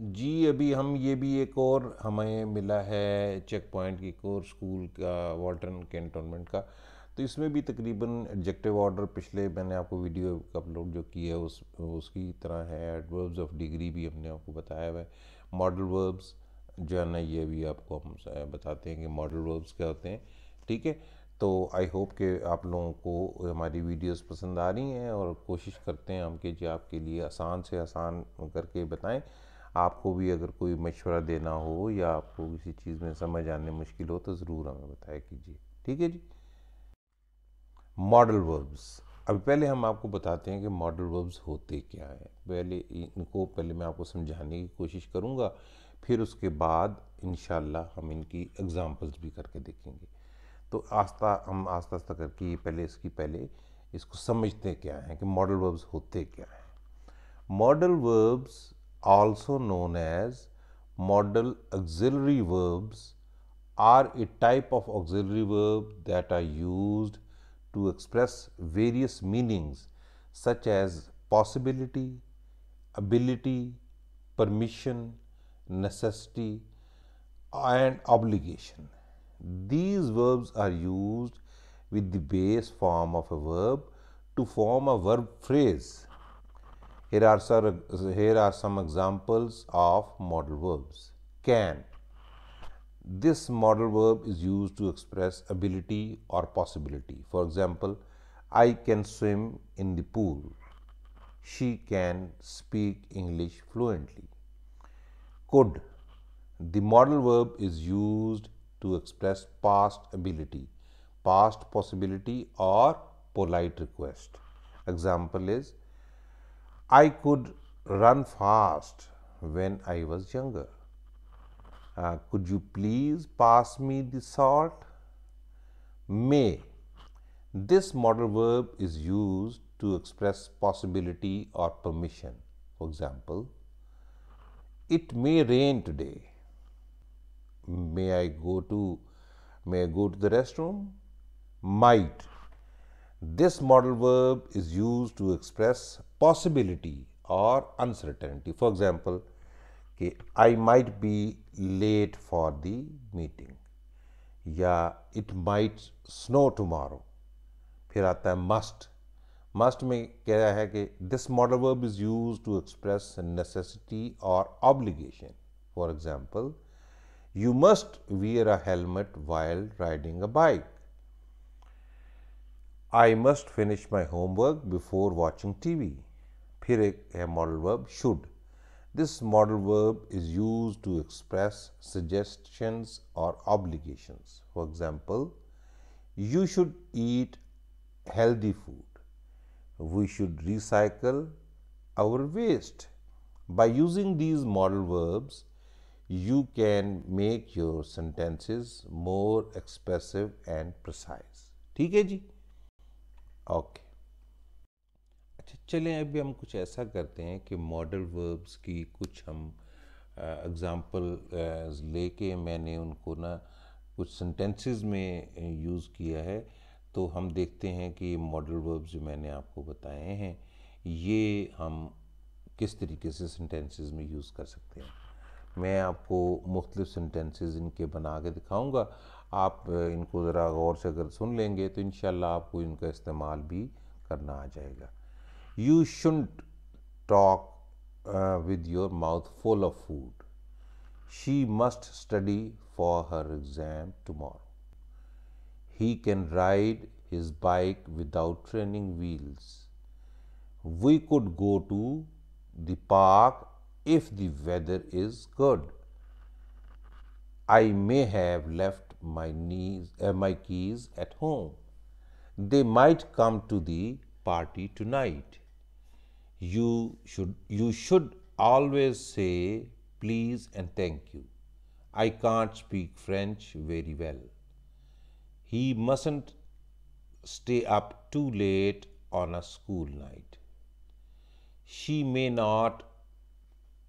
जी, अभी हम ये भी एक और हमें मिला है चेक पॉइंट की एक और स्कूल का वाल्टन कैंटोनमेंट का। तो इसमें भी तकरीबन एडजेक्टिव ऑर्डर पिछले मैंने आपको वीडियो अपलोड जो की है, उस, उसकी तरह है। एडवर्ब्स ऑफ़ डिग्री भी हमने आपको बताया हुआ है। मॉडल वर्ब्स जो है ना, ये भी आपको हम बताते हैं कि मॉडल वर्ब्स क्या होते हैं। ठीक है? तो आई होप कि आप लोगों को हमारी वीडियोस पसंद आ रही हैं और कोशिश करते हैं हम कि जो आपके लिए आसान से आसान करके बताएँ। आपको भी अगर कोई मशवरा देना हो या आपको किसी चीज़ में समझ आने मुश्किल हो तो ज़रूर हमें बताया कीजिए। ठीक है जी? Modal verbs. अभी पहले हम आपको बताते हैं कि मॉडल वर्ब्स होते क्या हैं। पहले इनको, पहले मैं आपको समझाने की कोशिश करूँगा, फिर उसके बाद इन हम इनकी एग्ज़ाम्पल्स भी करके देखेंगे। तो आस्ता हम आस्ता आस्ता करके पहले, इसकी पहले, इसको समझते क्या हैं कि मॉडल वर्ब्स होते क्या हैं। Modal verbs also known as modal auxiliary verbs are a type of auxiliary verb that are used to express various meanings such as possibility, ability, permission, necessity and obligation. These verbs are used with the base form of a verb to form a verb phrase here are some, here are some examples of modal verbs. Can. This modal verb is used to express ability or possibility. For example, I can swim in the pool. She can speak English fluently. Could. The modal verb is used to express past ability, past possibility or polite request. Example is, I could run fast when I was younger. Uh, could you please pass me the salt? May. This modal verb is used to express possibility or permission. For example, it may rain today may I go to may I go to the restroom? Might. This modal verb is used to express possibility or uncertainty. For example, कि I might be late for the meeting या it might snow tomorrow. फिर आता है must. Must में क्या है कि this modal verb is used to express necessity or obligation. For example, you must wear a helmet while riding a bike. I must finish my homework before watching TV. फिर एक है modal verb should. This modal verb is used to express suggestions or obligations. For example, you should eat healthy food. We should recycle our waste. By using these modal verbs, you can make your sentences more expressive and precise. ठीक है जी okay अच्छा चलें, अभी हम कुछ ऐसा करते हैं कि मॉडल वर्ब्स की कुछ हम एग्ज़ाम्पल लेके मैंने उनको ना कुछ सेंटेंसेस में यूज़ किया है तो हम देखते हैं कि मॉडल वर्ब्स जो मैंने आपको बताए हैं, ये हम किस तरीके से सेंटेंसेस में यूज़ कर सकते हैं। मैं आपको मुख्तलिफ़ सेंटेंसेस इनके बना के दिखाऊँगा आप इनको ज़रा गौर से अगर सुन लेंगे तो इन आपको इनका इस्तेमाल भी करना आ जाएगा you shouldn't talk with your mouth full of food she must study for her exam tomorrow he can ride his bike without training wheels. We could go to the park if the weather is good. I may have left my, knees, uh, my keys at home. They might come to the party tonight. You should, you should always say please and thank you. I can't speak French very well. He mustn't stay up too late on a school night. She may not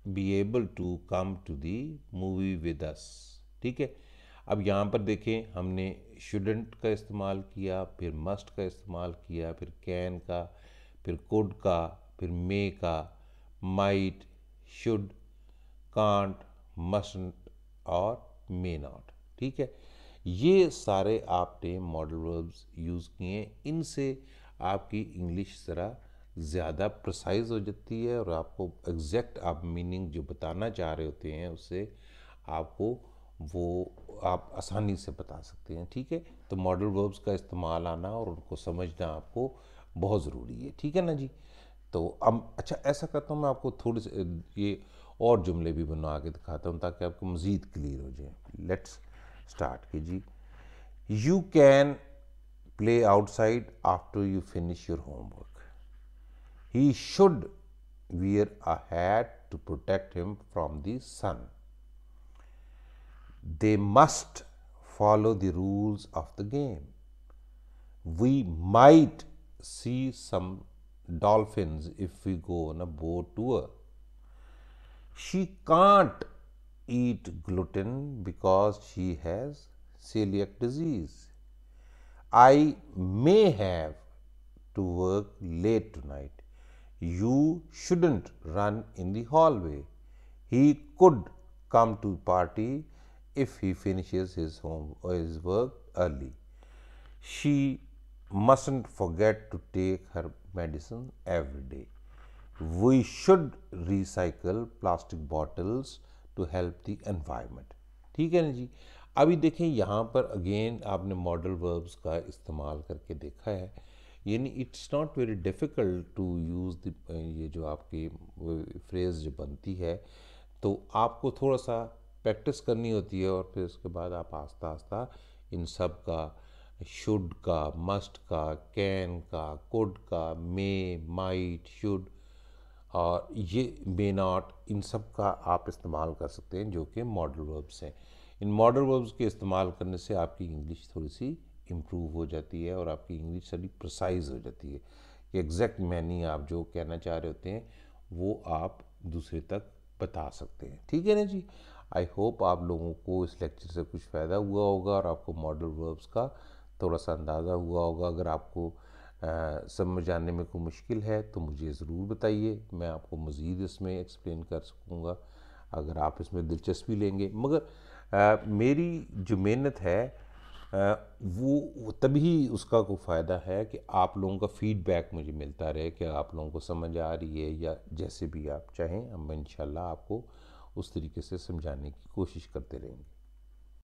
be able to come to the movie with us ठीक है अब यहाँ पर देखें हमने shouldn't का इस्तेमाल किया, फिर मस्ट का इस्तेमाल किया, फिर कैन का, फिर कुड का, फिर मे का माइट शुड कांट मसंट और मे नॉट ठीक है? ये सारे आपने मॉडल वर्ब्स यूज़ किए हैं। इनसे आपकी इंग्लिश ज़रा ज़्यादा प्रसाइज हो जाती है और आपको एग्जैक्ट आप मीनिंग जो बताना चाह रहे होते हैं, उससे आपको वो आप आसानी से बता सकते हैं, ठीक है? तो मॉडल वर्ब्स का इस्तेमाल आना और उनको समझना आपको बहुत ज़रूरी है, ठीक है ना जी? तो अब अच्छा ऐसा करता हूँ मैं आपको थोड़े से, ये और जुमले भी बना के दिखाता हूँ ताकि आपको मज़ीद क्लियर हो जाए। लेट्स स्टार्ट कीजिए। You can play outside after you finish your homework he should wear a hat to protect him from the sun they must follow the rules of the game. We might see some dolphins if we go on a boat tour. She can't eat gluten because she has celiac disease. I may have to work late tonight. You shouldn't run in the hallway. He could come to party if he finishes his home or his work early. She mustn't forget to take her medicine every day. We should recycle plastic bottles to help the environment. ठीक है ना जी अभी देखें यहाँ पर again आपने modal verbs का इस्तेमाल करके देखा है यानी it's not very difficult to use the ये जो आपकी फ्रेज़ जो बनती है तो आपको थोड़ा सा प्रैक्टिस करनी होती है और फिर उसके बाद आप आस्ता आस्ता इन सब का शुड का मस्ट का कैन का कुड का मे माइट शुड और ये मे नॉट इन सब का आप इस्तेमाल कर सकते हैं जो कि मॉडल वर्ब्स हैं। इन मॉडल वर्ब्स के इस्तेमाल करने से आपकी इंग्लिश थोड़ी सी इम्प्रूव हो जाती है और आपकी इंग्लिश थोड़ी प्रसाइज हो जाती है। कि एग्जैक्ट मैनी आप जो कहना चाह रहे होते हैं, वो आप दूसरे तक बता सकते हैं। ठीक है ना जी? आई होप आप लोगों को इस लेक्चर से कुछ फ़ायदा हुआ होगा और आपको मॉडल वर्ब्स का थोड़ा सा अंदाज़ा हुआ होगा। अगर आपको समझ आने में कोई मुश्किल है तो मुझे ज़रूर बताइए। मैं आपको मज़ीद इसमें एक्सप्लेन कर सकूँगा। अगर आप इसमें दिलचस्पी लेंगे। मगर आ, मेरी जो मेहनत है आ, वो तभी उसका कोई फ़ायदा है कि आप लोगों का फ़ीडबैक मुझे मिलता रहे कि आप लोगों को समझ आ रही है या जैसे भी आप चाहें। हम इन आपको उस तरीके से समझाने की कोशिश करते रहेंगे।